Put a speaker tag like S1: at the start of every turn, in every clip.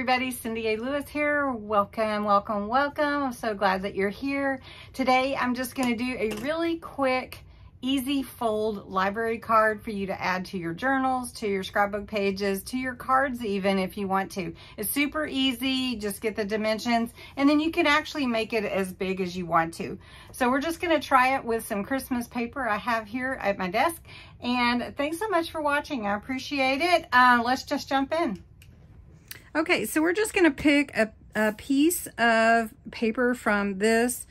S1: everybody, Cindy A. Lewis here. Welcome, welcome, welcome. I'm so glad that you're here. Today I'm just gonna do a really quick, easy fold library card for you to add to your journals, to your scrapbook pages, to your cards even if you want to. It's super easy, just get the dimensions, and then you can actually make it as big as you want to. So we're just gonna try it with some Christmas paper I have here at my desk. And thanks so much for watching, I appreciate it. Uh, let's just jump in. Okay, so we're just going to pick a, a piece of paper from this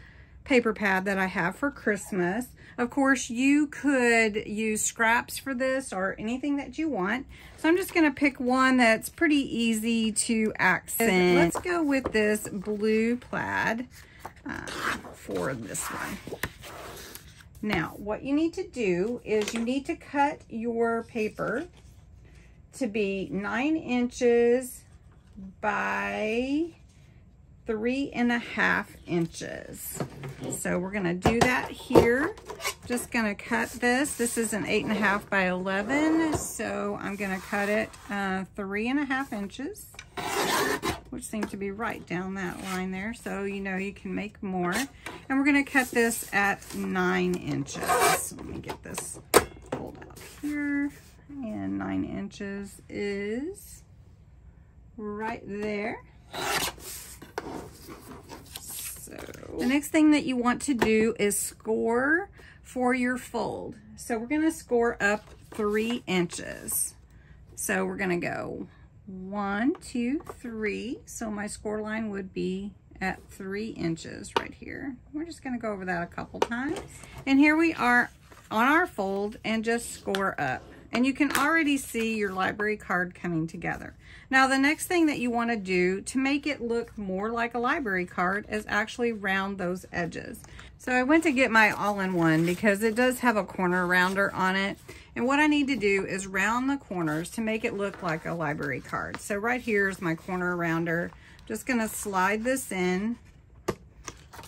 S1: paper pad that I have for Christmas. Of course, you could use scraps for this or anything that you want. So I'm just going to pick one that's pretty easy to accent. Let's go with this blue plaid uh, for this one. Now, what you need to do is you need to cut your paper to be nine inches by three and a half inches. So we're gonna do that here. Just gonna cut this. This is an eight and a half by 11. So I'm gonna cut it uh, three and a half inches, which seems to be right down that line there. So you know you can make more. And we're gonna cut this at nine inches. Let me get this pulled out here. And nine inches is right there. So the next thing that you want to do is score for your fold. So we're going to score up three inches. So we're going to go one, two, three. So my score line would be at three inches right here. We're just going to go over that a couple times. And here we are on our fold and just score up. And you can already see your library card coming together. Now the next thing that you want to do to make it look more like a library card is actually round those edges. So I went to get my all-in-one because it does have a corner rounder on it. And what I need to do is round the corners to make it look like a library card. So right here is my corner rounder. Just going to slide this in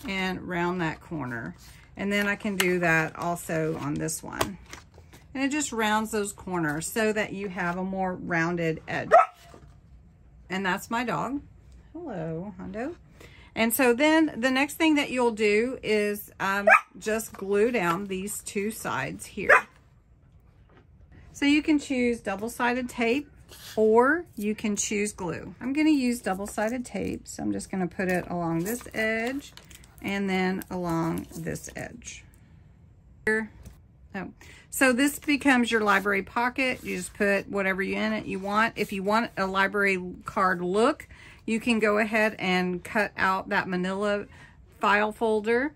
S1: and round that corner. And then I can do that also on this one. And it just rounds those corners so that you have a more rounded edge. And that's my dog. Hello, Hondo. And so then the next thing that you'll do is um, just glue down these two sides here. So you can choose double-sided tape or you can choose glue. I'm going to use double-sided tape, so I'm just going to put it along this edge and then along this edge. Here Oh. So this becomes your library pocket. You just put whatever you in it you want. If you want a library card look, you can go ahead and cut out that manila file folder.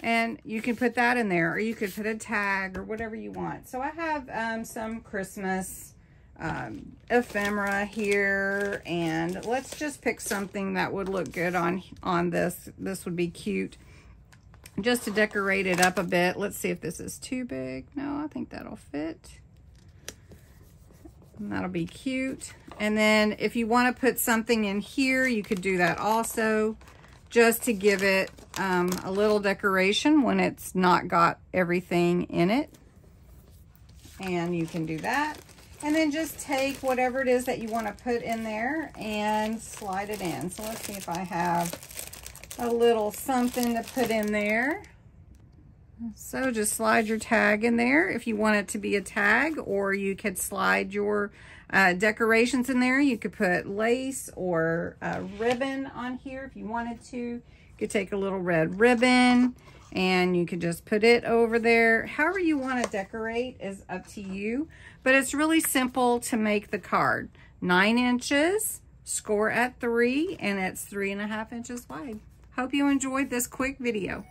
S1: And you can put that in there, or you could put a tag or whatever you want. So I have um, some Christmas um, ephemera here, and let's just pick something that would look good on, on this. This would be cute just to decorate it up a bit. Let's see if this is too big. No, I think that'll fit. And that'll be cute. And then if you want to put something in here, you could do that also just to give it um, a little decoration when it's not got everything in it. And you can do that. And then just take whatever it is that you want to put in there and slide it in. So let's see if I have a little something to put in there. So just slide your tag in there if you want it to be a tag, or you could slide your uh, decorations in there. You could put lace or ribbon on here if you wanted to. You could take a little red ribbon and you could just put it over there. However you want to decorate is up to you, but it's really simple to make the card. Nine inches, score at three, and it's three and a half inches wide. Hope you enjoyed this quick video.